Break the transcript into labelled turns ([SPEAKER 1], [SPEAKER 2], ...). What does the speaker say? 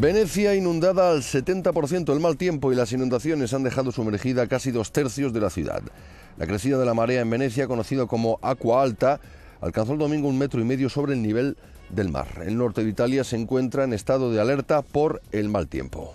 [SPEAKER 1] Venecia inundada al 70%. El mal tiempo y las inundaciones han dejado sumergida casi dos tercios de la ciudad. La crecida de la marea en Venecia, conocida como Aqua Alta, alcanzó el domingo un metro y medio sobre el nivel del mar. El norte de Italia se encuentra en estado de alerta por el mal tiempo.